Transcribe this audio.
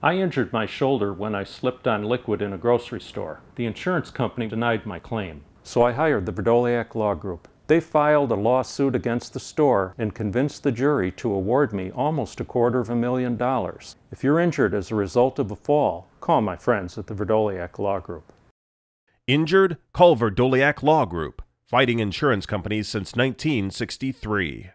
I injured my shoulder when I slipped on liquid in a grocery store. The insurance company denied my claim. So I hired the Vrdolyak Law Group. They filed a lawsuit against the store and convinced the jury to award me almost a quarter of a million dollars. If you're injured as a result of a fall, call my friends at the Vrdolyak Law Group. Injured? Call Vrdolyak Law Group, fighting insurance companies since 1963.